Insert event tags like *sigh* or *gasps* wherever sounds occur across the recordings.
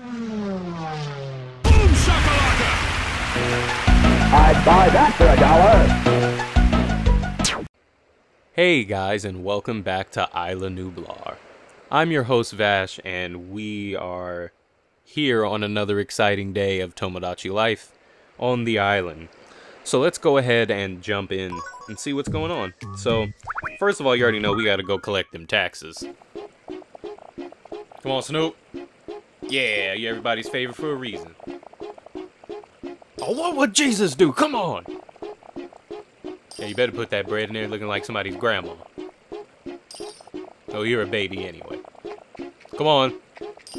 Boom shakalaka! I'd buy that for a dollar. Hey guys, and welcome back to Isla Nublar. I'm your host Vash, and we are here on another exciting day of Tomodachi life on the island. So let's go ahead and jump in and see what's going on. So, first of all, you already know we gotta go collect them taxes. Come on, Snoop. Yeah, you're everybody's favorite for a reason. Oh, what would Jesus do? Come on! Yeah, you better put that bread in there looking like somebody's grandma. Oh, you're a baby anyway. Come on.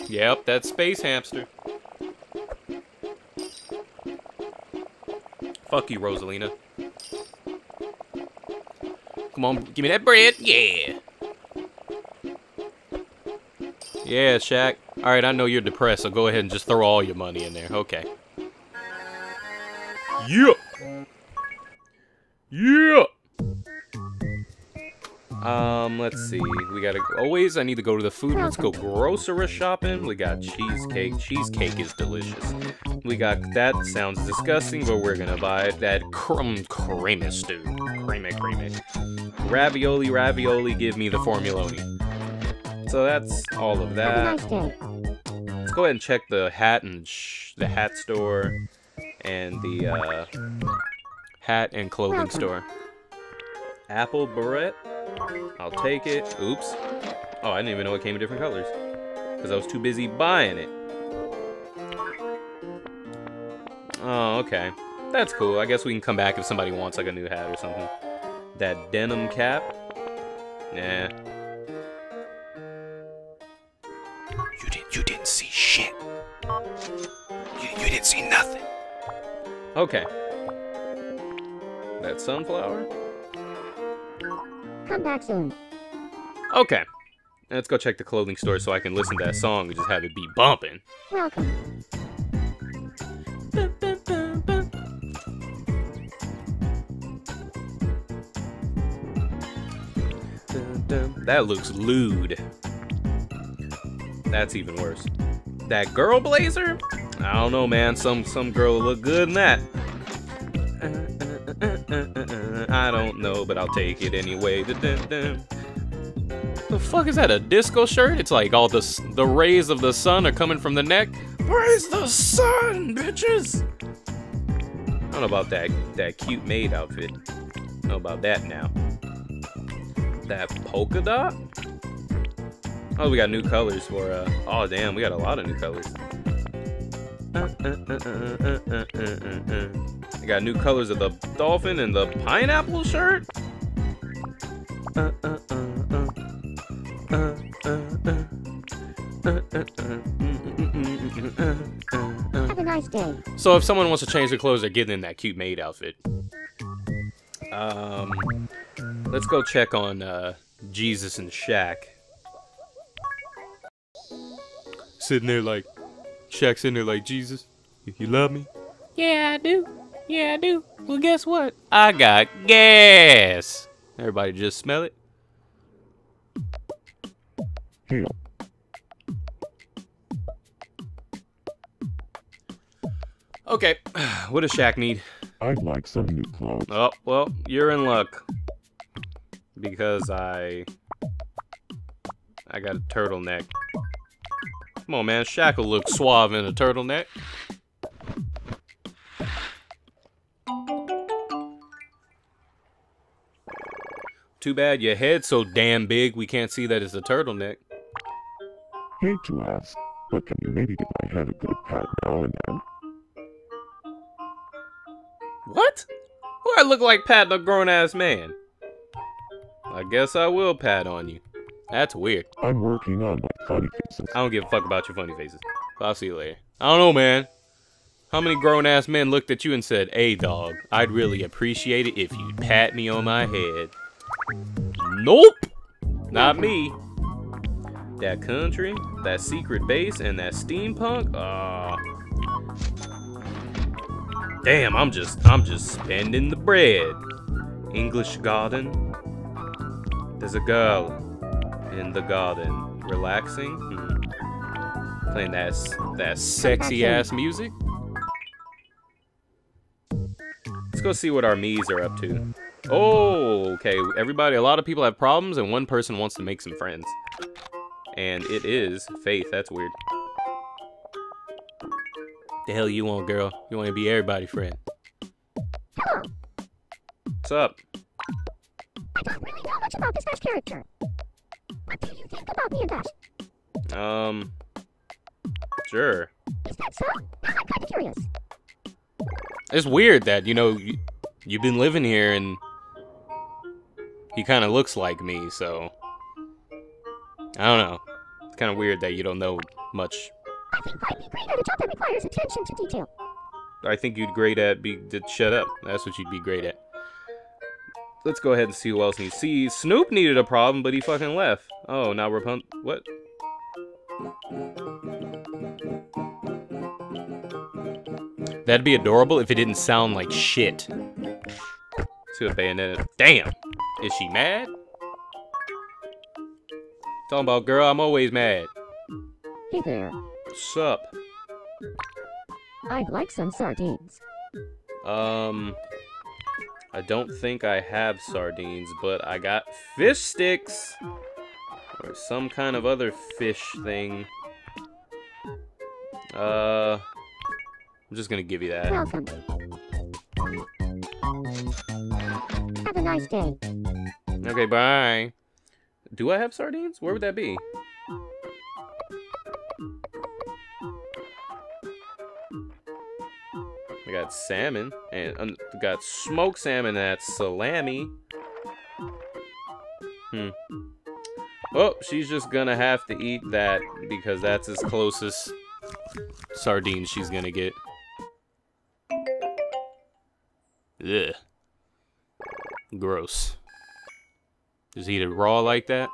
Yep, that's Space Hamster. Fuck you, Rosalina. Come on, give me that bread. Yeah. Yeah, Shaq. Alright, I know you're depressed, so go ahead and just throw all your money in there. Okay. Yeah! Yeah! Um, let's see. We gotta always. I need to go to the food. Let's go grocery shopping. We got cheesecake. Cheesecake is delicious. We got that. Sounds disgusting, but we're gonna buy. That crumb creamy stew. Creamy, creamy. Ravioli, ravioli. Give me the formuloni. So that's all of that. Let's go ahead and check the hat and sh the hat store and the uh, hat and clothing store. Apple beret. I'll take it. Oops. Oh, I didn't even know it came in different colors. Because I was too busy buying it. Oh, okay. That's cool. I guess we can come back if somebody wants like a new hat or something. That denim cap. Nah. Okay. That sunflower? Come back soon. Okay. Let's go check the clothing store so I can listen to that song and just have it be bumping. Welcome. That looks lewd. That's even worse. That girl blazer? I don't know, man. Some some girl look good in that. I don't know, but I'll take it anyway. The fuck is that? A disco shirt? It's like all the the rays of the sun are coming from the neck. Praise the sun, bitches. I don't know about that that cute maid outfit. Know about that now. That polka dot? Oh, we got new colors for uh. Oh damn, we got a lot of new colors. I got new colors of the dolphin and the pineapple shirt. Have a nice day. So if someone wants to change their clothes, they're getting in that cute maid outfit. Um, let's go check on uh, Jesus and Shaq. Sitting there like, Shaq in there like, Jesus, you, you love me? Yeah, I do. Yeah, I do. Well, guess what? I got gas. Everybody just smell it. Okay, *sighs* what does Shaq need? I'd like some new clothes. Oh, well, you're in luck. Because I... I got a turtleneck. Come on, man. Shaq will look suave in a turtleneck. Too bad your head's so damn big we can't see that it's a turtleneck. Hate to ask, but can you maybe give my head a good pat now and then? What? Who I look like patting a grown-ass man? I guess I will pat on you. That's weird. I'm working on my funny faces. I don't give a fuck about your funny faces. I'll see you later. I don't know, man. How many grown ass men looked at you and said, Hey, dog, I'd really appreciate it if you'd pat me on my head? Nope! Not me. That country, that secret base, and that steampunk, ah. Damn, I'm just, I'm just spending the bread. English garden. There's a girl in the garden, relaxing. Hmm. Playing that that sexy ass music. Let's go see what our Mii's are up to. Oh, okay. Everybody, a lot of people have problems, and one person wants to make some friends. And it is Faith. That's weird. The hell you want, girl? You want to be everybody's friend. Hello. What's up? I don't really know much about this guy's character. What do you think about Dash? Um, sure. Is that so? I'm kind of curious. It's weird that, you know, you, you've been living here and he kind of looks like me, so. I don't know. It's kind of weird that you don't know much. I think I'd be great at a job that requires attention to detail. I think you'd great at be to shut up. That's what you'd be great at. Let's go ahead and see who else needs. See, Snoop needed a problem, but he fucking left. Oh, now we're Rapun. What? That'd be adorable if it didn't sound like shit. See what Bayonetta. Damn! Is she mad? Talking about girl, I'm always mad. Hey there. What's up? I'd like some sardines. Um, I don't think I have sardines, but I got fish sticks or some kind of other fish thing. Uh, I'm just gonna give you that. Welcome. Have a nice day. Okay, bye. Do I have sardines? Where would that be? Got salmon and got smoked salmon. That's salami. Hmm. Oh, she's just gonna have to eat that because that's as closest sardines she's gonna get. Ugh. Gross. Just eat it raw like that?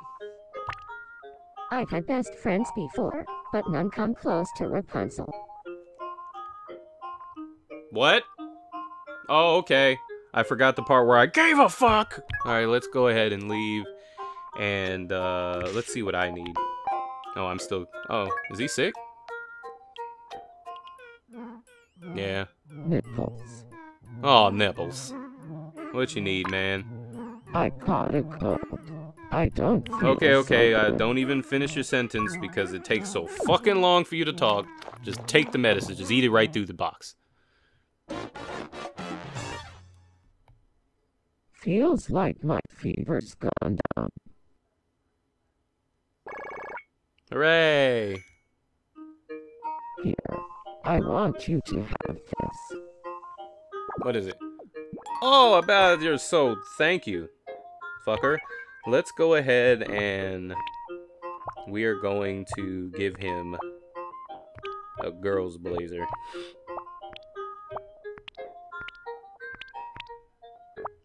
I've had best friends before, but none come close to Rapunzel. What? Oh, okay. I forgot the part where I gave a fuck. All right, let's go ahead and leave, and uh, let's see what I need. Oh, I'm still. Oh, is he sick? Yeah. Nipples. Oh, nipples. What you need, man? I caught a cold. I don't Okay, so okay. Uh, don't even finish your sentence because it takes so fucking long for you to talk. Just take the medicine. Just eat it right through the box. Feels like my fever's gone down. Hooray! Here, I want you to have this. What is it? Oh, about your so thank you, fucker. Let's go ahead and we are going to give him a girl's blazer.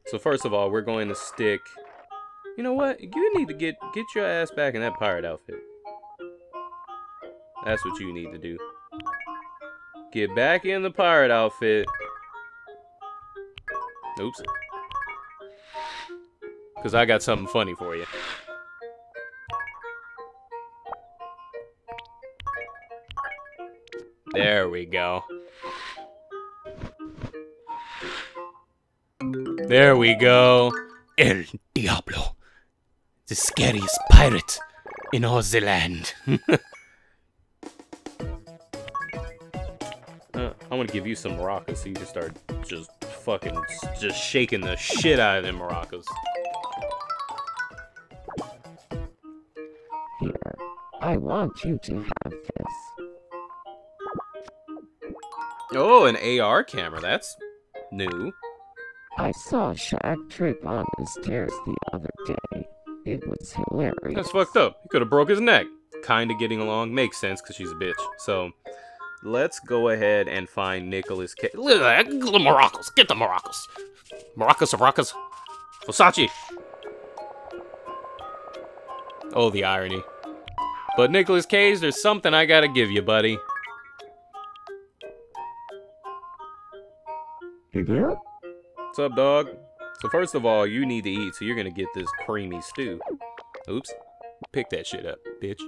So first of all, we're going to stick. You know what? You need to get get your ass back in that pirate outfit. That's what you need to do. Get back in the pirate outfit. Oops. Because I got something funny for you. There we go. There we go. El Diablo. The scariest pirate in all the land. *laughs* Uh, I'm gonna give you some maracas so you can start just fucking just shaking the shit out of them maracas. Here, I want you to have this. Oh, an AR camera. That's new. I saw Shaq trip on the stairs the other day. It was hilarious. That's fucked up. He could have broke his neck. Kinda getting along. Makes sense because she's a bitch. So, let's go ahead and find Nicholas Cage. Look at that. The maracas. Get the maracas. Maracas, maracas. Versace. Oh, the irony. But Nicholas Cage, there's something I gotta give you, buddy. Hey there? What's up, dog? So first of all, you need to eat, so you're gonna get this creamy stew. Oops. Pick that shit up, bitch.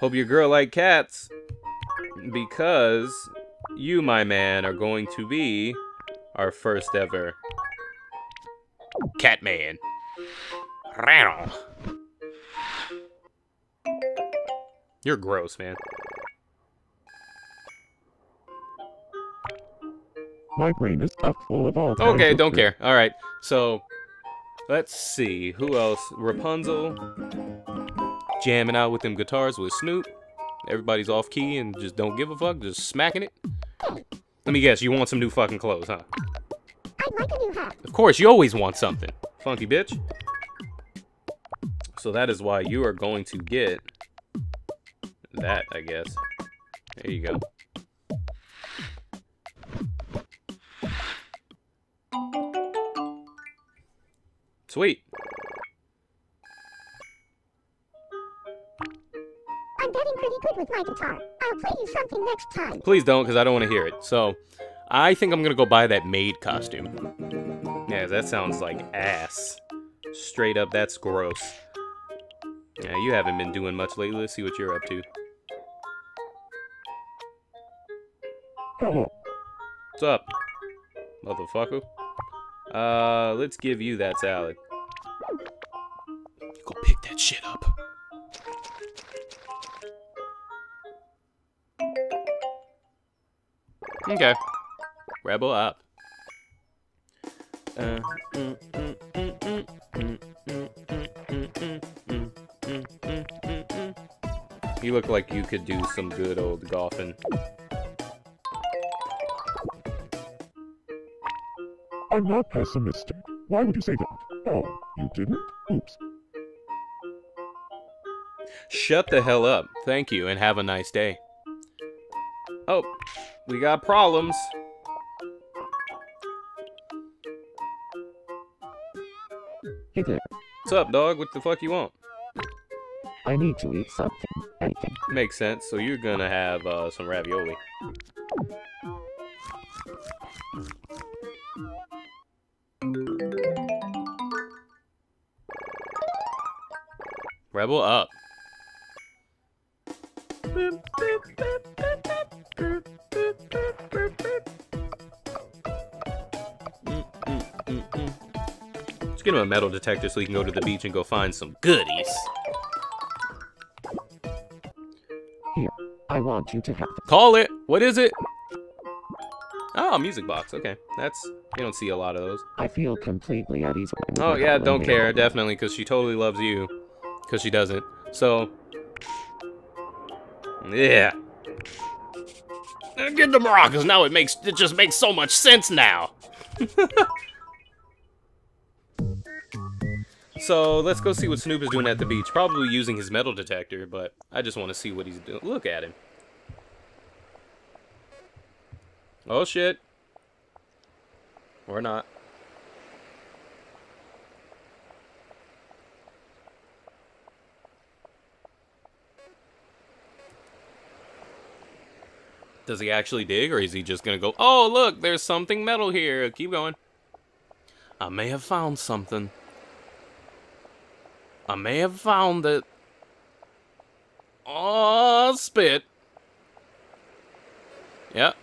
Hope your girl like cats, because you, my man, are going to be our first ever cat man. You're gross, man. My brain is stuffed full of all Okay, don't care. All right, so let's see who else. Rapunzel jamming out with them guitars with Snoop. Everybody's off key and just don't give a fuck, just smacking it. Let me guess, you want some new fucking clothes, huh? I'd like a new hat. Of course, you always want something, funky bitch. So that is why you are going to get that, I guess. There you go. Sweet. I'm getting pretty good with my guitar. I'll play you something next time. Please don't, because I don't want to hear it. So, I think I'm going to go buy that maid costume. Yeah, that sounds like ass. Straight up, that's gross. Yeah, you haven't been doing much lately. Let's see what you're up to. *laughs* What's up, motherfucker? Uh, let's give you that salad. You go pick that shit up. Okay. Rebel up. You look like you could do some good old golfing. I'm not pessimistic. Why would you say that? Oh, you didn't? Oops. Shut the hell up. Thank you, and have a nice day. Oh, we got problems. Hey there, What's up, dog? What the fuck you want? I need to eat something. Anything. Makes sense. So you're gonna have uh, some ravioli. Rebel up. Let's get him a metal detector so he can go to the beach and go find some goodies. Here, I want you to have this. Call it. What is it? Oh, music box. Okay, that's you don't see a lot of those. I feel completely at ease Oh yeah, don't care. Definitely, because she totally loves you. Because she doesn't. So, yeah. Get the maracas now. It makes it just makes so much sense now. *laughs* so let's go see what Snoop is doing at the beach. Probably using his metal detector, but I just want to see what he's doing. Look at him. Oh shit. Or not. Does he actually dig, or is he just gonna go, oh, look, there's something metal here. Keep going. I may have found something. I may have found it. Oh, spit. Yep.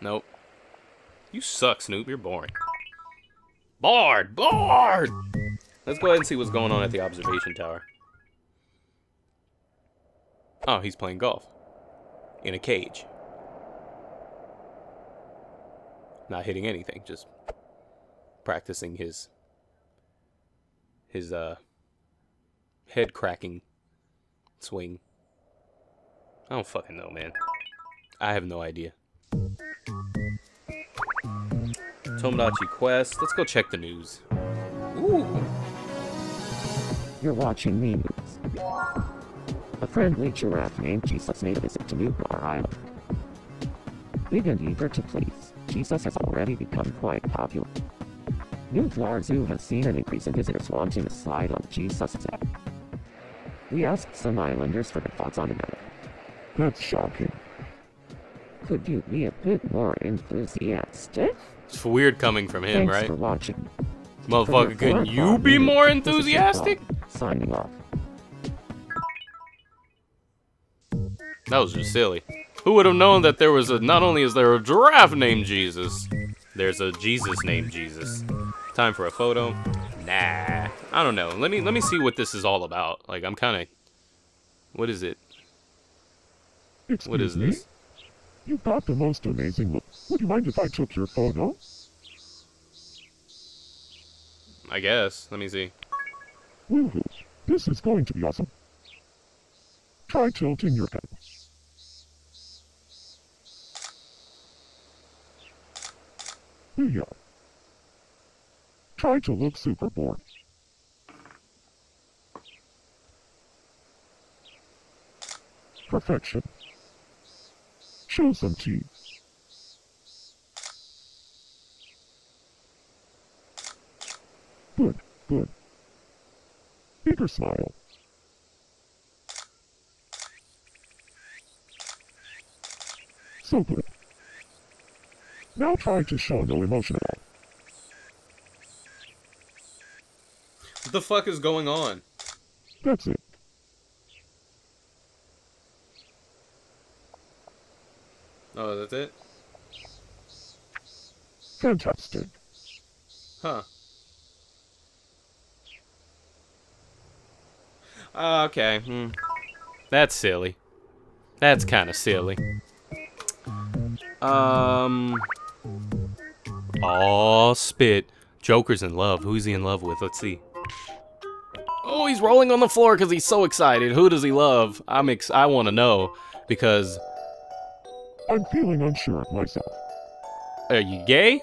Nope. You suck, Snoop. You're boring. Bored! Bored! Let's go ahead and see what's going on at the observation tower. Oh, he's playing golf. In a cage. Not hitting anything, just practicing his his uh head cracking swing. I don't fucking know, man. I have no idea. Tomodachi Quest. Let's go check the news. Ooh. You're watching Mii news. A friendly giraffe named Jesus made a visit to Nublar Island. Big and eager to please, Jesus has already become quite popular. New Nublar Zoo has seen an increase in visitors wanting to slide on Jesus' head. We asked some islanders for their thoughts on the matter. That's shocking. Could you be a bit more enthusiastic? It's weird coming from him, Thanks right? for watching. Motherfucker, can you be more enthusiastic? Signing off. That was just silly. Who would have known that there was a, not only is there a giraffe named Jesus, there's a Jesus named Jesus. Time for a photo? Nah. I don't know. Let me, let me see what this is all about. Like, I'm kind of, what is it? Excuse What is me? this? You've got the most amazing look. Would you mind if I took your photo? I guess. Let me see. Woohoo. This is going to be awesome. Try tilting your head. Try to look super bored. Perfection. Show some teeth. Good, good. Bigger smile. So good. Now try to show no emotion at all. What the fuck is going on? That's it. Oh, that's it? Fantastic. Huh. Uh, okay. Hmm. That's silly. That's kind of silly. Um. Aw, spit. Joker's in love. Who's he in love with? Let's see. Oh, he's rolling on the floor because he's so excited. Who does he love? I'm ex- I want to know because I'm feeling unsure of myself. are you gay?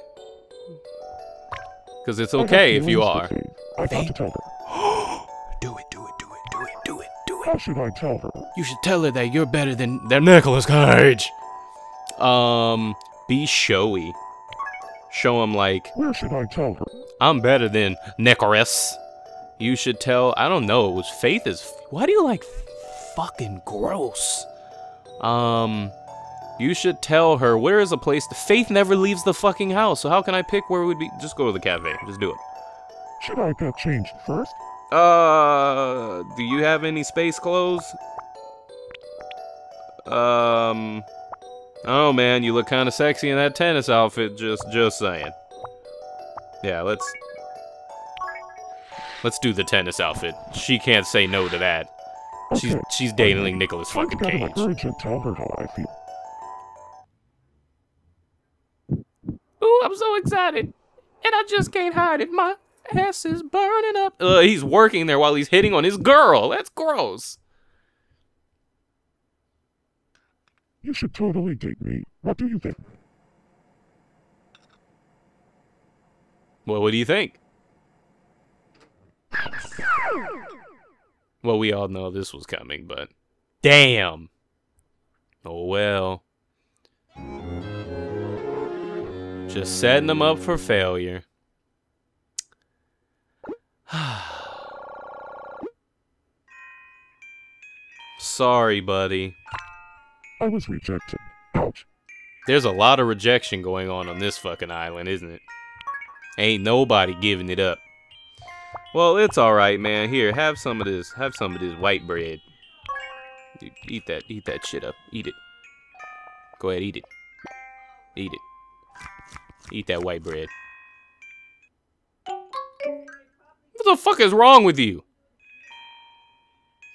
Because it's okay if you are. I got to tell her. *gasps* Do it, do it, do it, do it, do it, do it. How should I tell her? You should tell her that you're better than than Nicolas Cage. Um, be showy. Show him like Where should I tell her? I'm better than Nicholas. You should tell. I don't know. It was Faith is. Why do you like fucking gross? Um, you should tell her where is a place. The Faith never leaves the fucking house. So how can I pick where we'd be? Just go to the cafe. Just do it. Should I get changed first? Uh, do you have any space clothes? Um, oh man, you look kind of sexy in that tennis outfit. Just, just saying. Yeah, let's let's do the tennis outfit. She can't say no to that. She's Okay. she's dating Nicholas Try to fucking gather my Cage. courage and tell her how I feel. Ooh, I'm so excited, and I just can't hide it. My ass is burning up. Uh, he's working there while he's hitting on his girl. That's gross. You should totally date me. What do you think? Well, what do you think? Well, we all know this was coming, but damn. Oh well. Just setting them up for failure. *sighs* Sorry, buddy. I was rejected. Ouch. There's a lot of rejection going on on this fucking island, isn't it? Ain't nobody giving it up. Well, it's alright, man. Here, have some of this. Have some of this white bread. Dude, Eat that. Eat that shit up. Eat it. Go ahead, eat it. Eat it. Eat that white bread. What the fuck is wrong with you?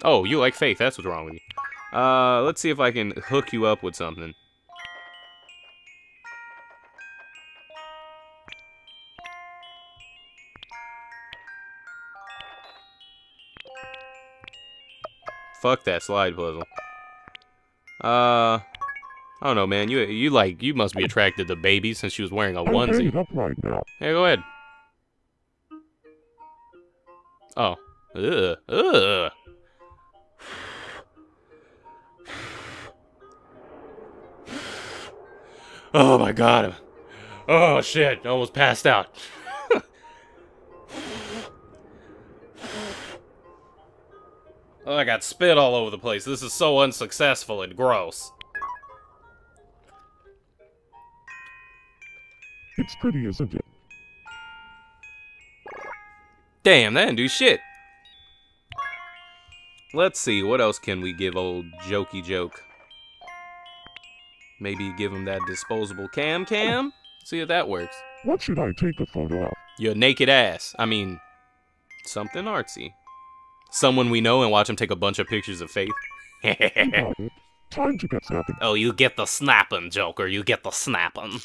Oh, you like faith. That's what's wrong with you. Uh, let's see if I can hook you up with something. Fuck that slide puzzle. Uh, I don't know, man. You you like you must be attracted to baby since she was wearing a onesie. right. Here, go ahead. Oh, ugh, ugh. Oh my god. Oh shit, I almost passed out. oh, I got spit all over the place. This is so unsuccessful and gross. It's pretty, isn't it? Damn, that didn't do shit. Let's see, what else can we give old Jokey Joke? Maybe give him that disposable cam cam. See if that works. What should I take a photo of? Your naked ass. I mean, something artsy. Someone we know and watch him take a bunch of pictures of Faith. You *laughs* got it. Time to get snapping. oh, you get the snapping, Joker. You get the snapping.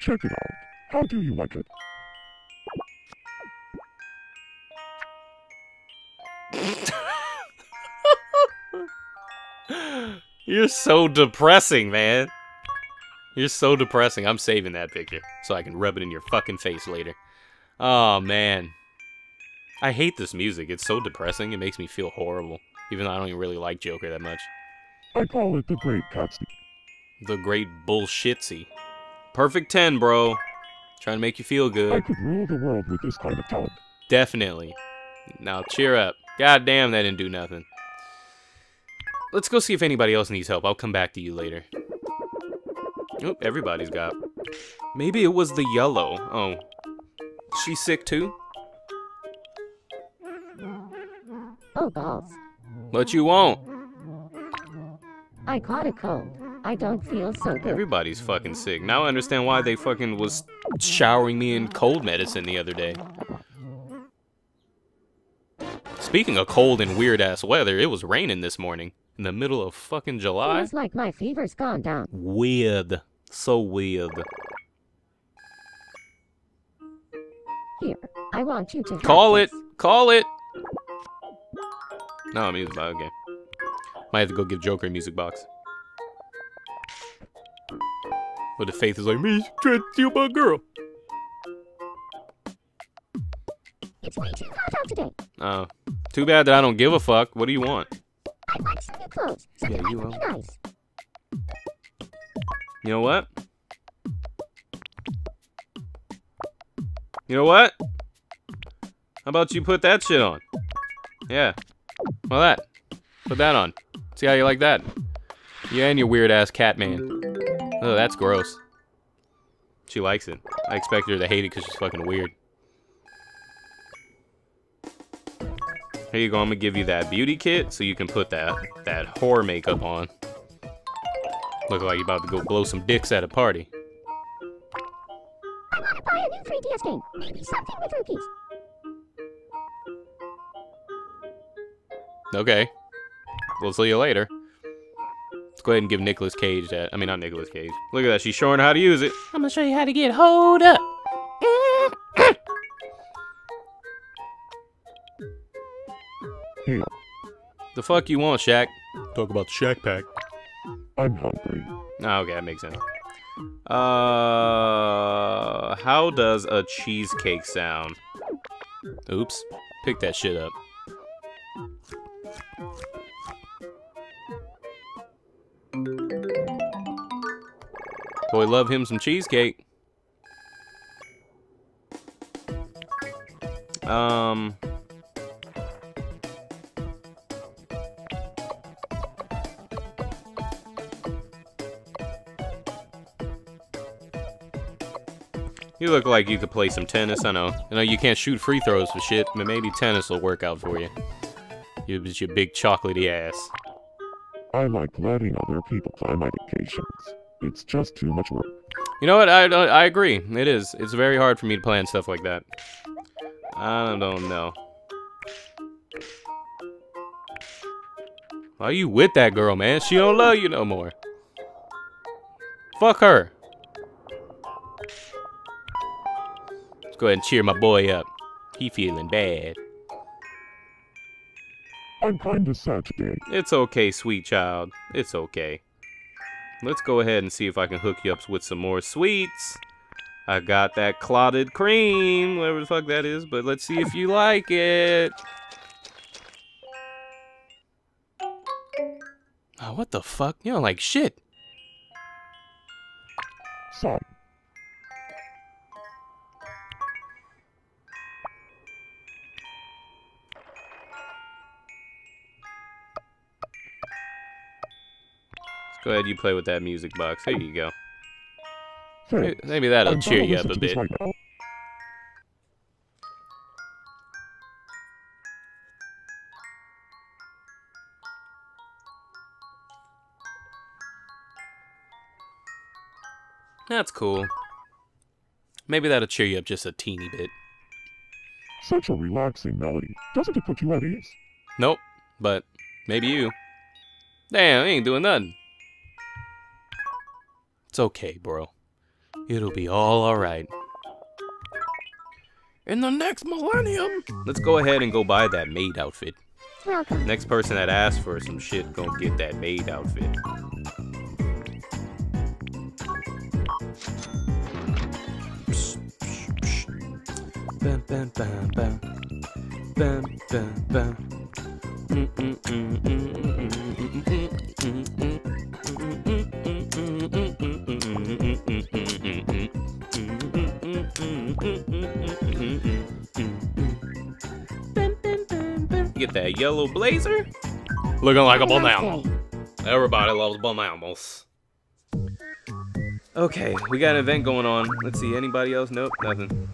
Check it out. How do you like it? *laughs* You're so depressing, man. You're so depressing. I'm saving that picture so I can rub it in your fucking face later. Oh, man. I hate this music. It's so depressing. It makes me feel horrible. Even though I don't even really like Joker that much. I call it the Great Gatsby. The great bullshitsy. Perfect 10, bro. Trying to make you feel good. I could rule the world with this kind of talent. Definitely. Now cheer up. God damn, that didn't do nothing. Let's go see if anybody else needs help. I'll come back to you later. Oop, everybody's got. Maybe it was the yellow. Oh. She's sick too? Oh balls. But you won't. I caught a cold. I don't feel so good. Everybody's fucking sick. Now I understand why they fucking was showering me in cold medicine the other day. Speaking of cold and weird ass weather, it was raining this morning. In the middle of fucking July. Feels like my fever's gone down. Weird. So weird. Here, I want you to have Call it. this. Call it. No, music box. Okay. Might have to go give Joker a music box. But the faith is like, me trying to steal my girl. It's way too hot out today. Oh. Too bad that I don't give a fuck. What do you want? I'd like some new clothes. Something Yeah, you really will. nice. You know what? You know what? How about you put that shit on? Yeah. Well, that. Put that on. See how you like that? You and your weird ass cat man. Oh, that's gross. She likes it. I expected her to hate it because she's fucking weird. Here you go. I'm gonna give you that beauty kit so you can put that that whore makeup on. Look like you're about to go blow some dicks at a party. I want to buy a new 3DS game. Maybe something with rupees. Okay. We'll see you later. Let's go ahead and give Nicolas Cage that. I mean, not Nicolas Cage. Look at that. She's showing how to use it. I'm gonna show you how to get hold up. The fuck you want, Shaq? Talk about the Shaq Pack. I'm hungry. Oh, okay, that makes sense. Uh, how does a cheesecake sound? Oops. Pick that shit up. Boy, love him some cheesecake. You look like you could play some tennis. I know. I know you can't shoot free throws for shit, but maybe tennis will work out for you. You with your big chocolatey ass. I like letting other people plan my vacations. It's just too much work. You know what? I I agree. It is. It's very hard for me to plan stuff like that. I don't know. Why are you with that girl, man? She don't love you no more. Fuck her. Go ahead and cheer my boy up. He feeling bad. I'm kinda sad today. It's okay, sweet child. It's okay. Let's go ahead and see if I can hook you up with some more sweets. I got that clotted cream, whatever the fuck that is, but let's see if you like it. Oh, what the fuck? You don't like shit. Sorry. Go ahead, you play with that music box. There you go. Maybe, maybe that'll cheer you up a bit. That's cool. Maybe that'll cheer you up just a teeny bit. Such a relaxing melody. Doesn't it put you at ease? Nope, but maybe you. Damn, I ain't doing nothing. It's okay, bro. It'll be all alright. In the next millennium, let's go ahead and go buy that maid outfit. Welcome. Next person that asks for some shit gonna get that maid outfit. Bam, bam, bam, bam. Bam, bam, bam. Mm, mm, mm, Get that yellow blazer. Looking like a banana. Everybody loves bananas. Okay, we got an event going on. Let's see, anybody else? Nope, nothing.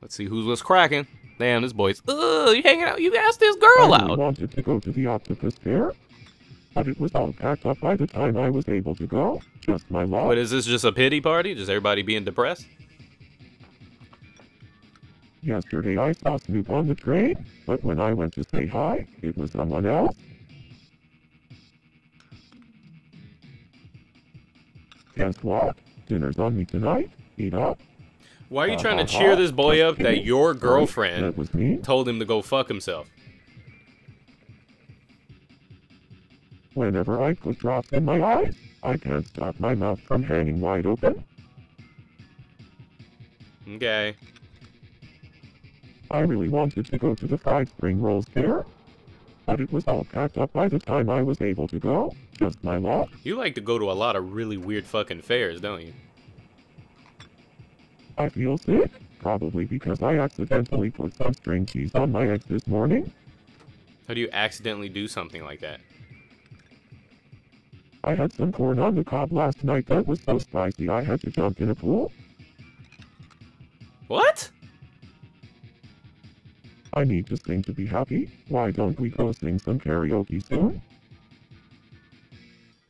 Let's see who's what's cracking. Damn, this boy's. Ugh, you hanging out? You asked this girl I out. wanted to go to the octopus fair, but it was all packed up by the time I was able to go. Just my luck. What is this? Just a pity party? Just everybody being depressed? Yesterday I saw Snoop on the train, but when I went to say hi, it was someone else. Guess what? Dinner's on me tonight. Eat up. Why are you trying to cheer this boy up that your That girlfriend was told him to go fuck himself? Whenever I put drops in my eyes, I can't stop my mouth from hanging wide open. Okay. I really wanted to go to the fried spring rolls fair, but it was all packed up by the time I was able to go. Just my luck. You like to go to a lot of really weird fucking fairs, don't you? I feel sick, probably because I accidentally put some string cheese on my eggs this morning. How do you accidentally do something like that? I had some corn on the cob last night that was so spicy I had to jump in a pool. What? I need to sing to be happy. Why don't we go sing some karaoke soon?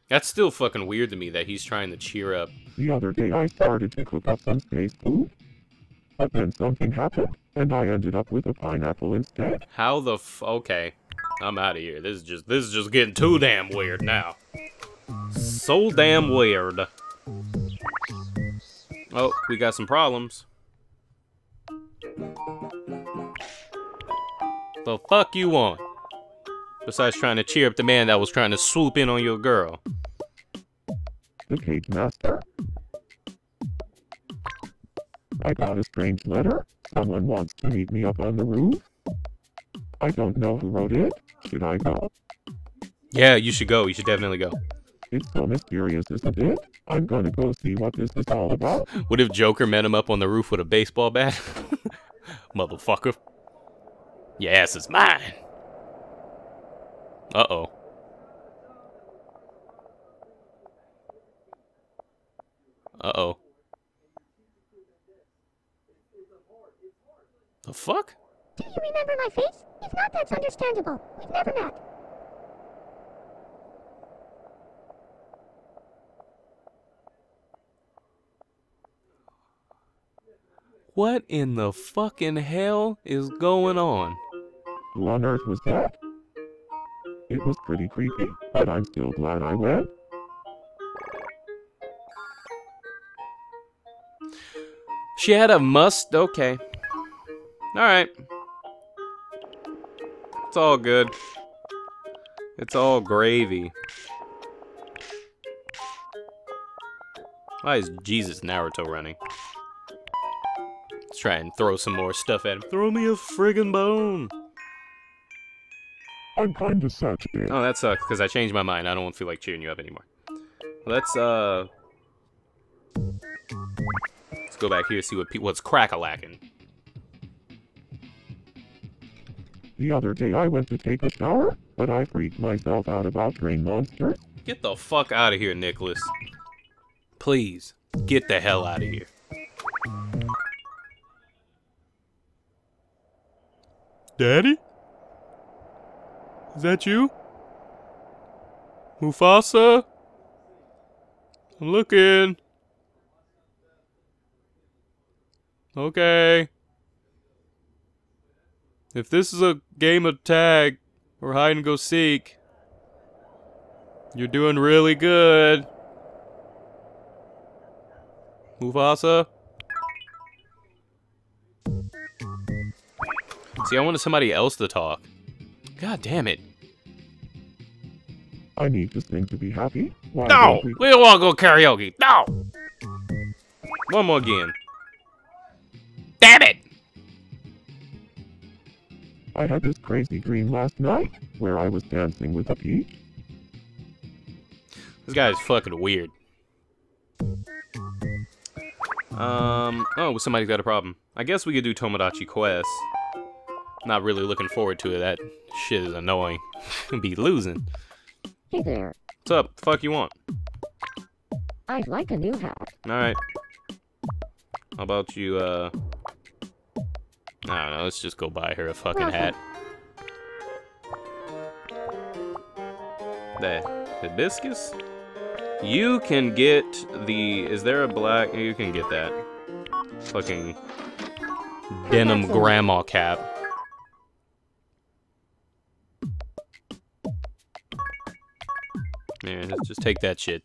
That's still fucking weird to me that he's trying to cheer up. The other day I started to cook up some space food. But then something happened, and I ended up with a pineapple instead. How the f- okay. I'm out of here. This is just this is just getting too damn weird now. So damn weird. Oh, we got some problems. The fuck you want? Besides trying to cheer up the man that was trying to swoop in on your girl. The cage master. I got a strange letter. Someone wants to meet me up on the roof. I don't know who wrote it. Should I go? Yeah, you should go. You should definitely go. It's so mysterious, isn't it? I'm gonna go see what this is all about. What if Joker met him up on the roof with a baseball bat? *laughs* Motherfucker. Your ass is mine. Uh oh. Uh oh. The fuck? Do you remember my face? If not, that's understandable. We've never met. What in the fucking hell is going on? Who on earth was that? It was pretty creepy, but I'm still glad I went. She had a must. Okay. Alright. It's all good. It's all gravy. Why is Jesus Naruto running? Let's try and throw some more stuff at him. Throw me a friggin' bone. I'm kinda sad today. Oh, that sucks, because I changed my mind. I don't feel like cheering you up anymore. Let's, uh... Let's go back here see what pe- what's crack-a-lacking. The other day I went to take a shower, but I freaked myself out about rain monsters. Get the fuck out of here, Nicholas. Please, get the hell out of here. Daddy? Is that you? Mufasa? I'm looking. Okay. If this is a game of tag or hide and go seek, you're doing really good. Mufasa? See, I wanted somebody else to talk. God damn it. I need this thing to be happy. Why No! we- We don't want to go karaoke. No! One more again. Damn it! I had this crazy dream last night where I was dancing with a peach. This guy is fucking weird. Um, oh, somebody's got a problem. I guess we could do Tomodachi Quest. Not really looking forward to it. That shit is annoying. *laughs* Be losing. Hey there. What's up? The fuck you want? I'd like a new hat. Alright. How about you, uh... I don't know, let's just go buy her a fucking hat. The hibiscus? You can get the... Is there a black... You can get that. Fucking... Denim grandma cap. Just take that shit.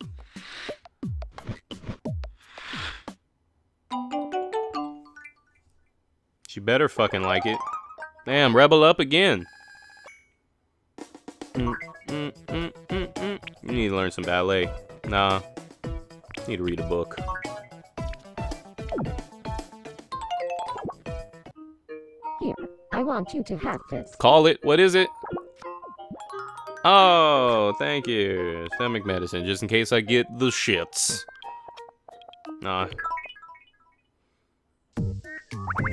She better fucking like it. Damn, rebel up again. Mm, mm, mm, mm, mm. You need to learn some ballet. Nah. Need to read a book. Here, I want you to have this. Call it. What is it? Oh, thank you. Stomach medicine, just in case I get the shits. Nah.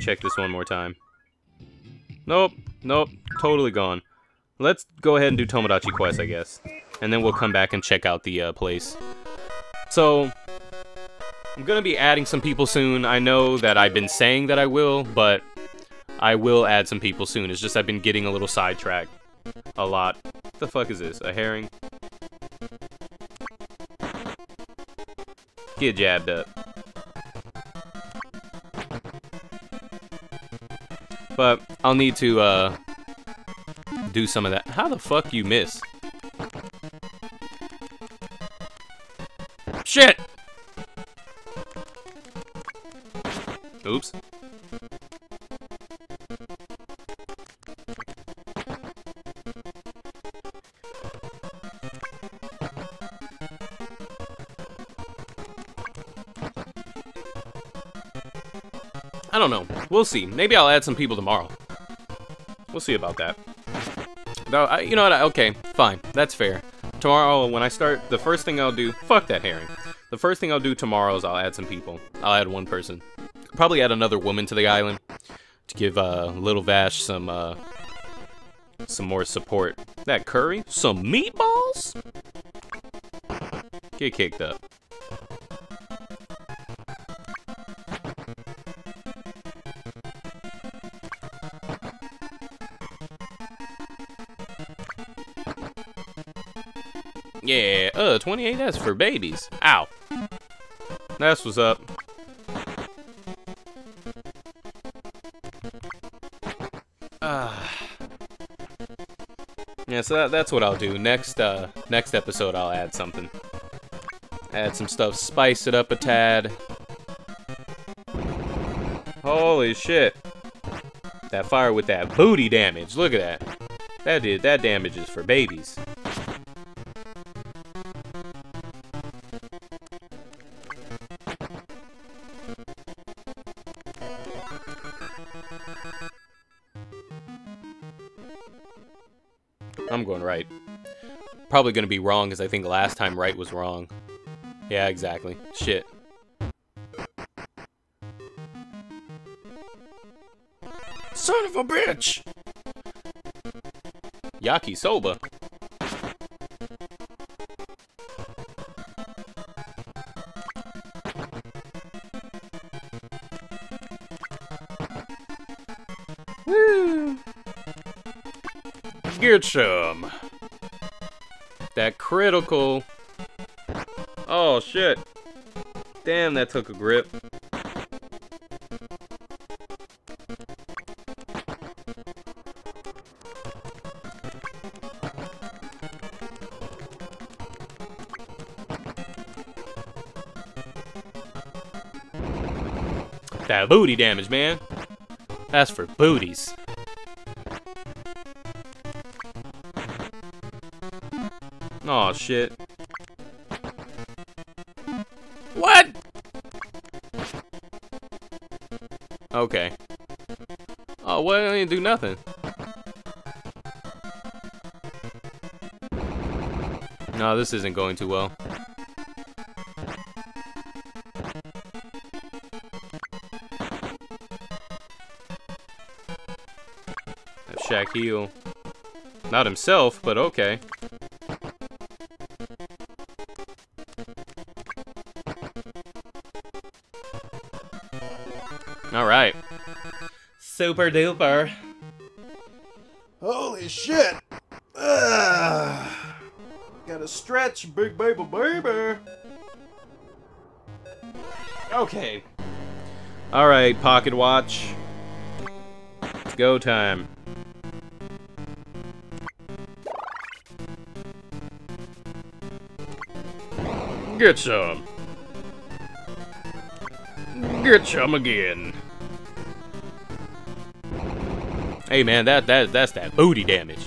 Check this one more time. Nope. Nope. Totally gone. Let's go ahead and do Tomodachi Quest, I guess. And then we'll come back and check out the uh, place. So, I'm gonna be adding some people soon. I know that I've been saying that I will, but I will add some people soon. It's just I've been getting a little sidetracked. A lot. What the fuck is this? A herring? Get jabbed up. But I'll need to uh do some of that. How the fuck you miss? Shit! We'll see. Maybe I'll add some people tomorrow. We'll see about that. No, I, you know what? I- Okay, fine. That's fair. Tomorrow, when I start, the first thing I'll do... Fuck that herring. The first thing I'll do tomorrow is I'll add some people. I'll add one person. Probably add another woman to the island to give uh, Little Vash some uh, some more support. That curry? Some meatballs? Get kicked up. 28, that's for babies. Ow. That's what's up. Ah. Yeah, so that, that's what I'll do. Next, uh, next episode I'll add something. Add some stuff, spice it up a tad. Holy shit. That fire with that booty damage. Look at that. That did, that damage is for babies. Probably going to be wrong because I think last time right was wrong. Yeah, exactly. Shit. Son of a bitch! Yakisoba. Woo! Get some. That critical. Oh, shit. Damn, that took a grip. That booty damage, man. That's for booties. Shit. What? Okay. Oh, well, I didn't do nothing. No, this isn't going too well. Have Shaq heal. Not himself, but okay. Super duper. Holy shit! Ugh. Gotta stretch, big baby baby. Okay. Alright, pocket watch. Go time. Get some. Get some again. Hey man, that that that's that booty damage.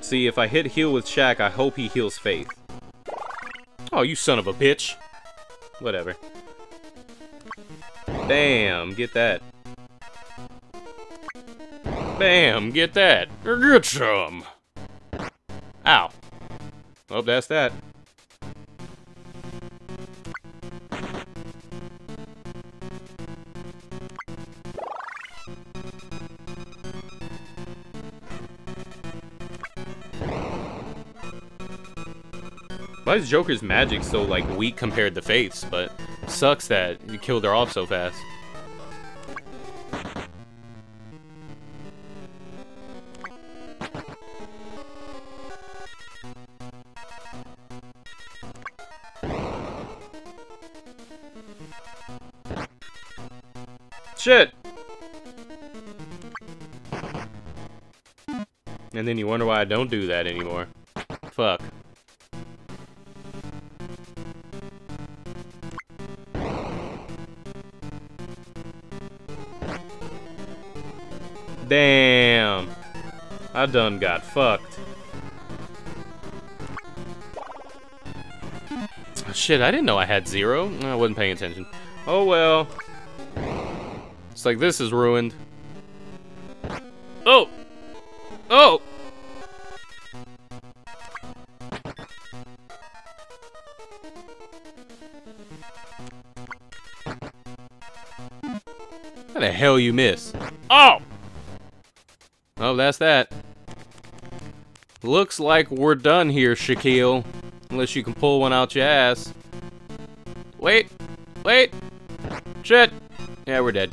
See, if I hit heal with Shaq, I hope he heals Faith. Oh, you son of a bitch. Whatever. Bam, get that. Bam, get that. Get some. Ow. Oh, that's that. Why is Joker's magic so, like, weak compared to Faith's, but sucks that you killed her off so fast. Shit! And then you wonder why I don't do that anymore. Fuck. Damn. I done got fucked. Oh, shit, I didn't know I had zero. I wasn't paying attention. Oh well. It's like this is ruined. Oh! Oh! How the hell you miss? Oh! Oh, that's that. Looks like we're done here, Shaquille. Unless you can pull one out your ass. Wait! Wait! Shit! Yeah, we're dead.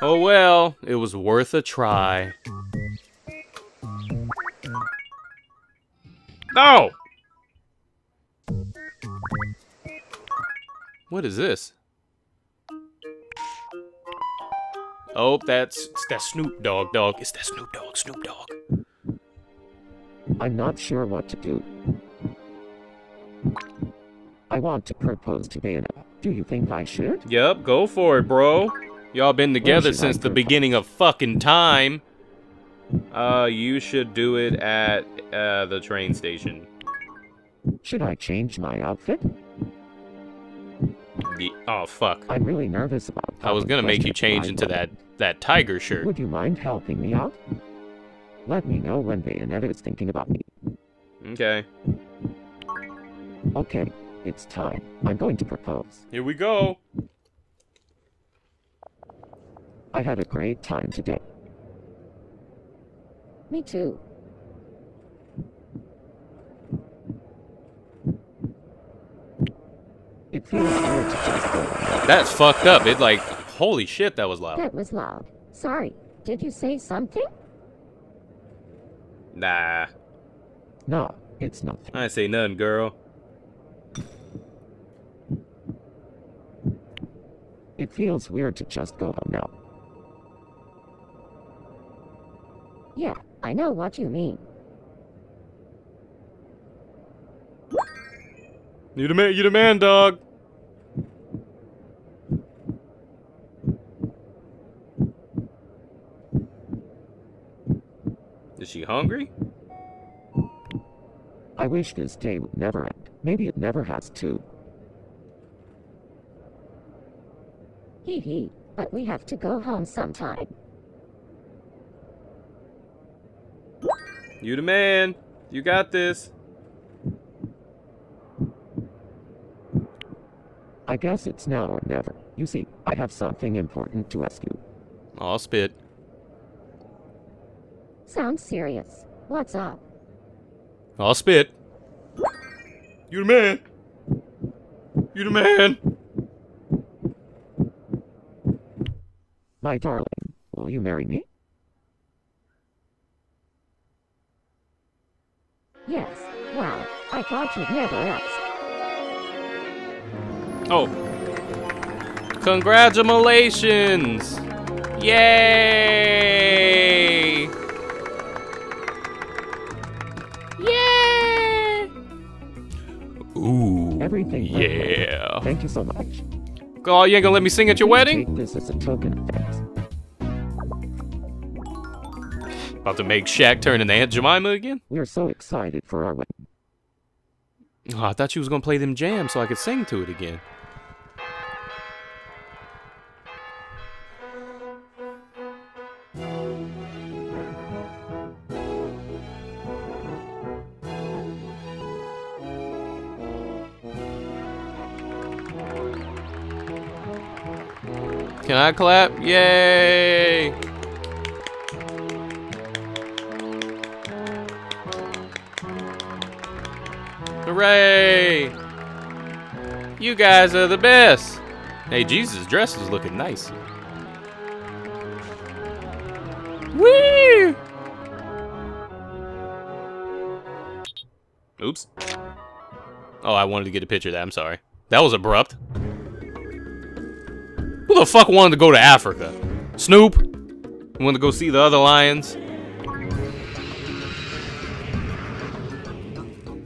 Oh well, it was worth a try. No! What is this? Oh, that's it's that Snoop Dogg dog. It's that Snoop Dogg, Snoop Dogg. I'm not sure what to do. I want to propose to Bayana. Do you think I should? Yep, go for it, bro. Y'all been together since the beginning of fucking time. Uh, you should do it at uh, the train station. Should I change my outfit? Ye- oh fuck! I'm really nervous about I was gonna make you change into that that tiger shirt. Would you mind helping me out? Let me know when Bayonetta is thinking about me. Okay, Okay, it's time. I'm going to propose. here we go. I had a great time today. Me too. It feels weird to just go. That's fucked up. It like, holy shit, that was loud. That was loud. Sorry. Did you say something? Nah, No, it's nothing. I ain't say nothing, girl. It feels weird to just go oh, home now. Yeah, I know what you mean. You the man, you the man, dog. Is she hungry? I wish this day would never end. Maybe it never has to. Hee hee. But we have to go home sometime. You the man. You got this. I guess it's now or never. You see, I have something important to ask you. I'll spit. Sounds serious. What's up? I'll spit. You the man. You the man. My darling, will you marry me? Yes. Wow. I thought you'd never ask. Oh. Congratulations! Yay! Ooh. Everything. Yeah. Thank you so much. Oh, you ain't gonna let me sing at your wedding? This as a token of thanks. About to make Shaq turn into Aunt Jemima again? We're so excited for our wedding. Oh, I thought you was gonna play them jams so I could sing to it again. Can I clap? Yay! Hooray! You guys are the best! Hey, Jesus' dress is looking nice. Woo! Oops. Oh, I wanted to get a picture of that. I'm sorry. That was abrupt. Who the fuck wanted to go to Africa? Snoop? You wanted to go see the other lions?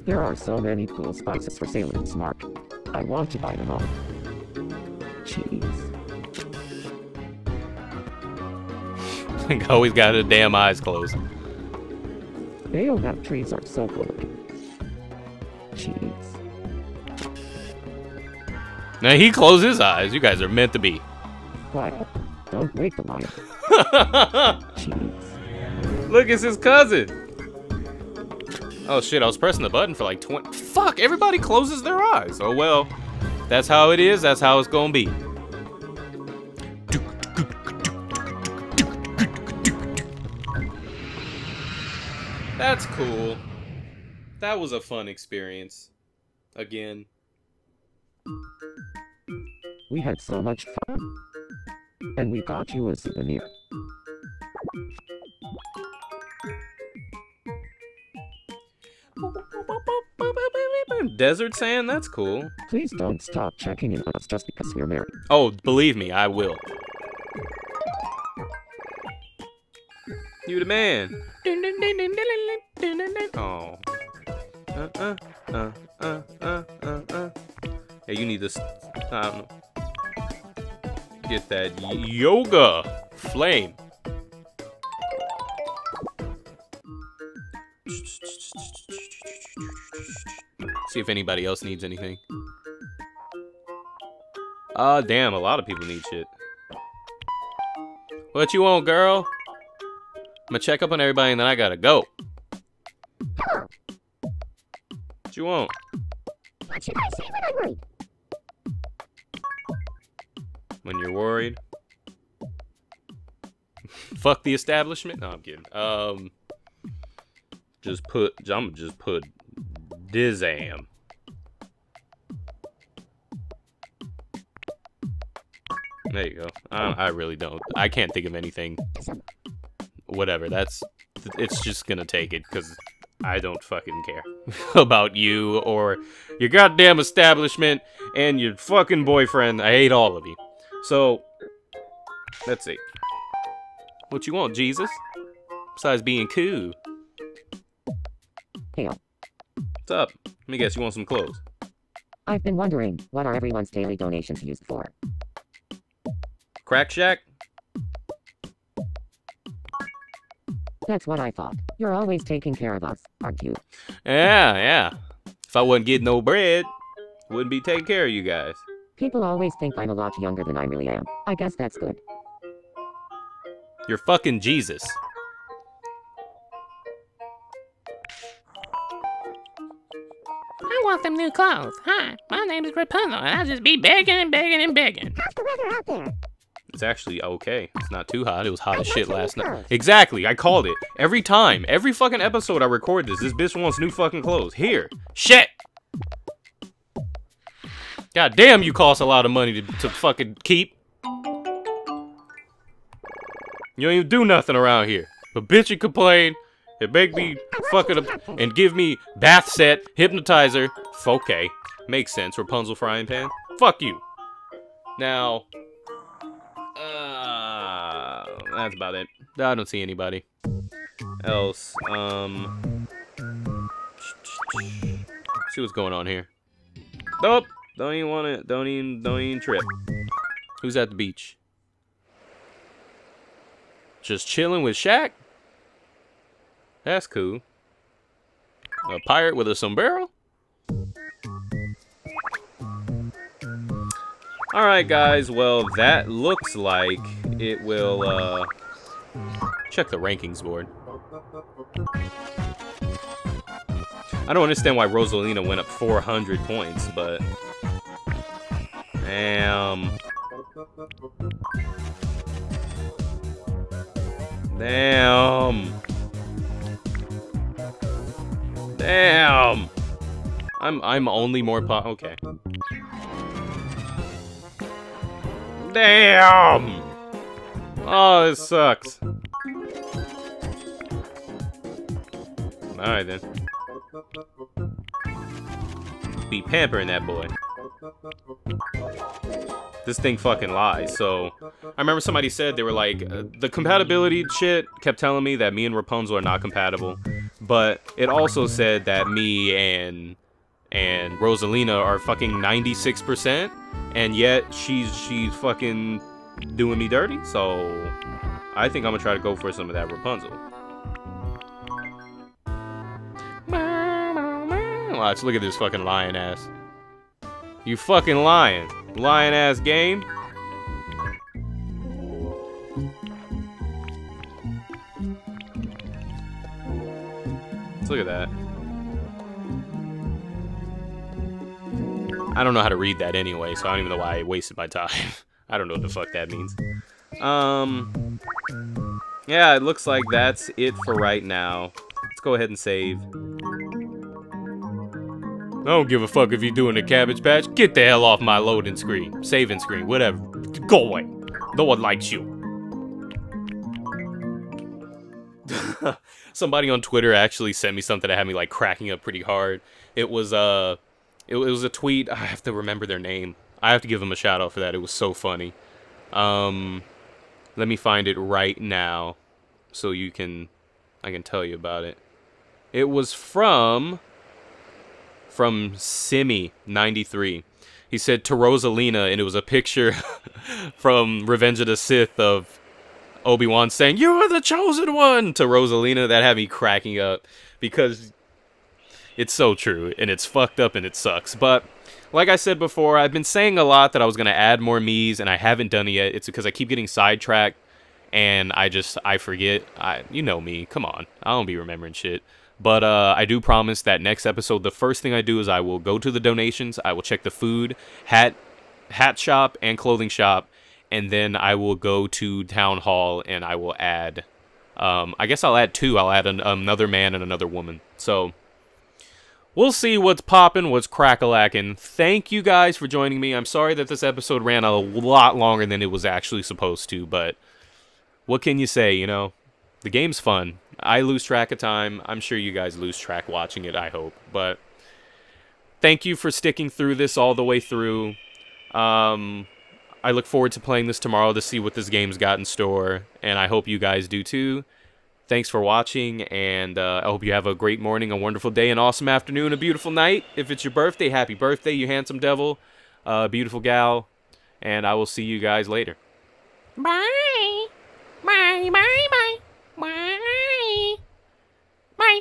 There are so many cool spices for sale in this market. I want to buy them all. Cheese. *laughs* Think always got his damn eyes closed. Baobab trees are so cool. Cheese. Now he closed his eyes. You guys are meant to be. Quiet. Don't wake the. Cheese. *laughs* Look, it's his cousin. Oh shit, I was pressing the button for like 20. Fuck, everybody closes their eyes. Oh well. That's how it is, that's how it's gonna be. That's cool. That was a fun experience. Again. We had so much fun. And we got you a souvenir. Desert sand? That's cool. Please don't stop checking in on us just because we're married. Oh, believe me, I will. You the man. Oh. Uh, uh, uh, uh, uh, uh, uh. Hey, you need to. I don't know. Get that yoga flame. See if anybody else needs anything. Ah, damn, a lot of people need shit. What you want, girl? I'm gonna check up on everybody and then I gotta go. What you want? What should I say when I'm worried? When you're worried? Fuck the establishment? No, I'm kidding. Um, just put, I'm just put Dizam. There you go. I, I really don't. I can't think of anything. Whatever. That's. It's just gonna take it because I don't fucking care *laughs* about you or your goddamn establishment and your fucking boyfriend. I hate all of you. So, let's see. What you want, Jesus? Besides being cool. Hey, What's up? Let me guess, you want some clothes? I've been wondering, what are everyone's daily donations used for? Crack Shack? That's what I thought. You're always taking care of us, aren't you? Yeah, yeah. If I wasn't getting no bread, wouldn't be taking care of you guys. People always think I'm a lot younger than I really am. I guess that's good. You're fucking Jesus. I want them new clothes. Hi, my name is Rapunzel, and I'll just be begging and begging and begging. How's the weather out there? It's actually okay. It's not too hot. It was hot as shit last night. Exactly. I called it. Every time. Every fucking episode I record this, this bitch wants new fucking clothes. Here. Shit. God damn, you cost a lot of money to, to fucking keep. You don't even do nothing around here. But bitch, you complain. It make me fucking up and give me bath set, hypnotizer. Okay. Makes sense. Rapunzel frying pan. Fuck you. Now, uh, that's about it. I don't see anybody else. Um, see what's going on here. Nope. Don't even want to. Don't even. Don't even trip. Who's at the beach? Just chilling with Shaq. That's cool. A pirate with a sombrero. Alright guys, well that looks like it will uh check the rankings board. I don't understand why Rosalina went up 400 points, but damn. Damn. Damn. I'm I'm only more po okay. Damn! Oh, this sucks. Alright then. Be pampering that boy. This thing fucking lies, so... I remember somebody said, they were like, uh, the compatibility shit kept telling me that me and Rapunzel are not compatible. But it also said that me and and Rosalina are fucking 96%, and yet she's she's fucking doing me dirty. So I think I'm gonna try to go for some of that Rapunzel. *laughs* Watch, look at this fucking lion ass. You fucking lion. Lion ass game. Let's look at that. I don't know how to read that anyway, so I don't even know why I wasted my time. *laughs* I don't know what the fuck that means. Um, yeah, it looks like that's it for right now. Let's go ahead and save. I don't give a fuck if you're doing a cabbage patch. Get the hell off my loading screen, saving screen, whatever. Go away. No one likes you. *laughs* Somebody on Twitter actually sent me something that had me like cracking up pretty hard. It was uh it, it was a tweet. I have to remember their name. I have to give them a shout out for that. It was so funny. Um, let me find it right now, so you can, I can tell you about it. It was from, from Simi ninety three. He said to Rosalina, and it was a picture *laughs* from Revenge of the Sith of Obi Wan saying, "You are the chosen one" to Rosalina. That had me cracking up because it's so true, and it's fucked up, and it sucks. But like I said before, I've been saying a lot that I was gonna add more Miis, and I haven't done it yet. It's because I keep getting sidetracked, and I just I forget. I you know me. Come on, I don't be remembering shit. But uh, I do promise that next episode, the first thing I do is I will go to the donations. I will check the food, hat, hat shop, and clothing shop, and then I will go to town hall and I will add. Um, I guess I'll add two. I'll add an, another man and another woman. So we'll see what's popping, what's crack-a-lacking. Thank you guys for joining me. I'm sorry that this episode ran a lot longer than it was actually supposed to, but what can you say, you know? The game's fun. I lose track of time. I'm sure you guys lose track watching it, I hope. But thank you for sticking through this all the way through. Um, I look forward to playing this tomorrow to see what this game's got in store, and I hope you guys do too. Thanks for watching, and uh, I hope you have a great morning, a wonderful day, an awesome afternoon, a beautiful night. If it's your birthday, happy birthday, you handsome devil, uh, beautiful gal, and I will see you guys later. Bye. Bye, bye, bye. Bye. Bye.